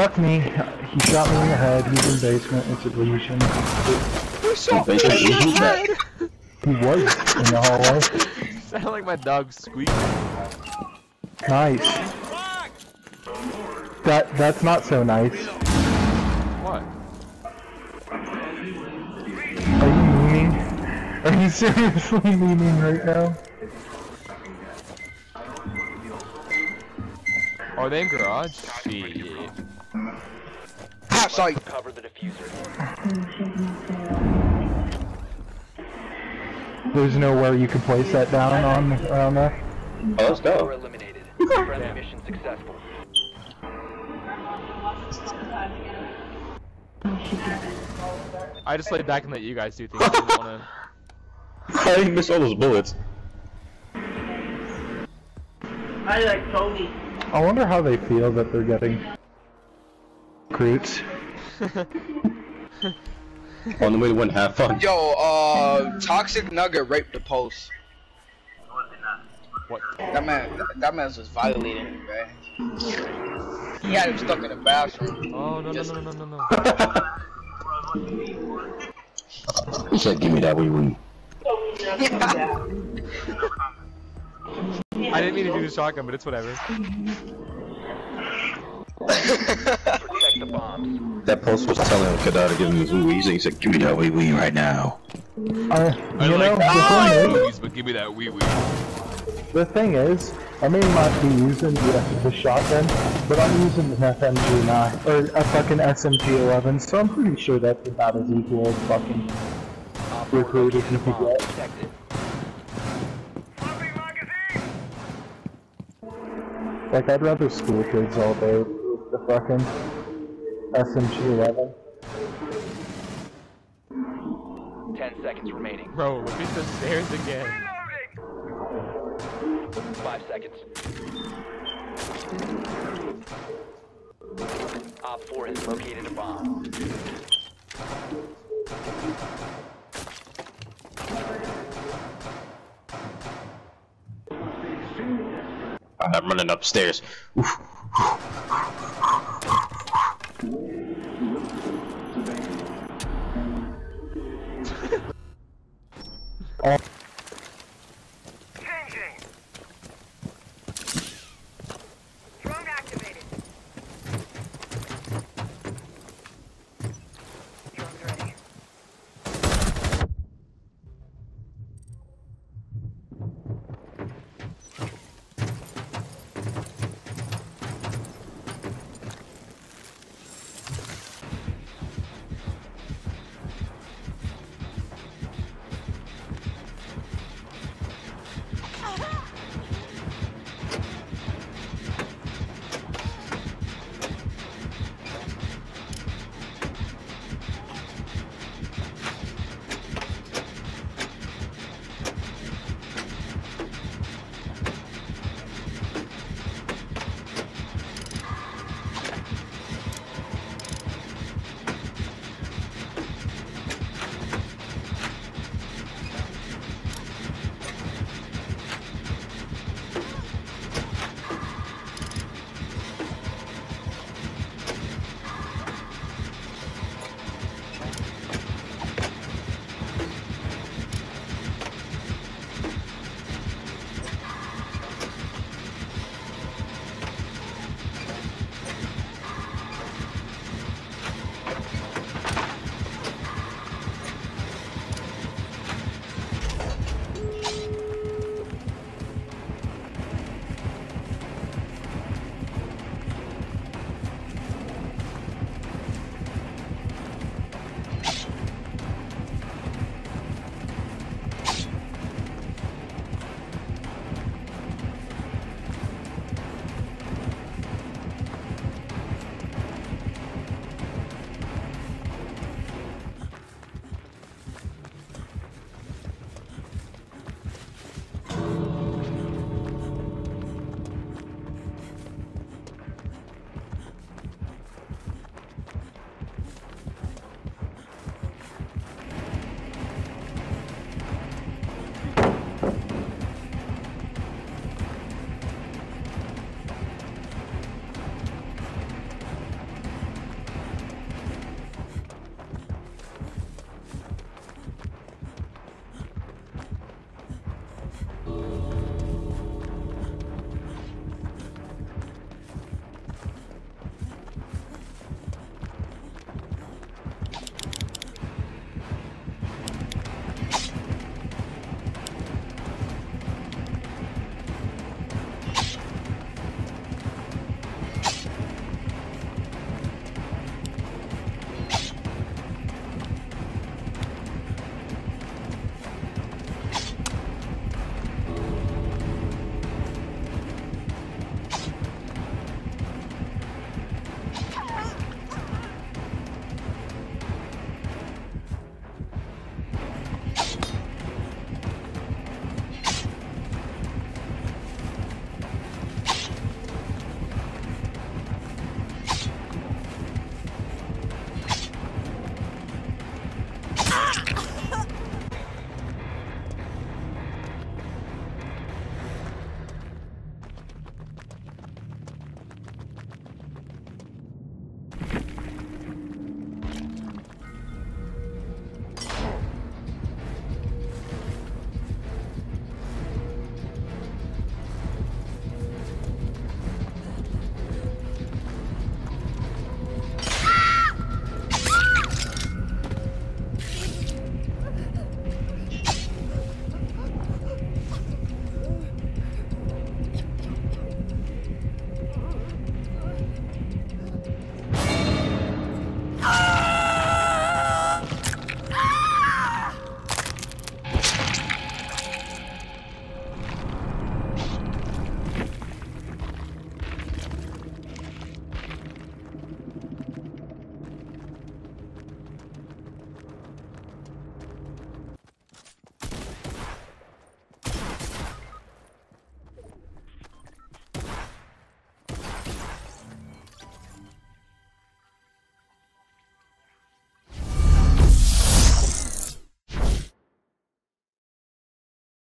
Fuck me. He shot me in the head. He's in basement. It's a delusion. Who shot me in the who's head? He was in the hallway. Sound like my dog squeaking. Nice. That that's not so nice. What? Are you memeing? Are you seriously memeing right now? Are they in garage? Shit. Half site. Cover the defuser. There's nowhere you can place that down on around there. Oh, let's go. eliminated. Friendly mission successful. I just laid back and let you guys do things. I didn't wanna... I didn't miss all those bullets. I like Tony. I wonder how they feel that they're getting recruits. On the way to win, have fun. Yo, uh, Toxic Nugget raped the post. What? That man, that man was violating him, man. He had him stuck in the bathroom. Oh, no, no, no, no, no, no, no. He said, give me that wee wee. I didn't mean to do the shotgun, but it's whatever. Protect the bombs. That post was telling Kadar to give him his wee and he said, give me that wee wee right now. I, I you know, like the thing is, booze, but give me that wee wee. the thing is, I may not be using the, the shotgun, but I'm using an FMG9 or a fucking SMG11, so I'm pretty sure that's about as equal as fucking Op four recruit as located you a could bomb. get. Protect it. Like, I'd rather school kids all day with the fucking SMG11. Ten seconds remaining. Bro, look at the stairs again. Five seconds. Op 4 has located a bomb. I'm running upstairs. Oof. oh.